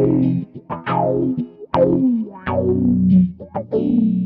Thank you.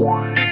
Yeah.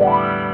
Wow.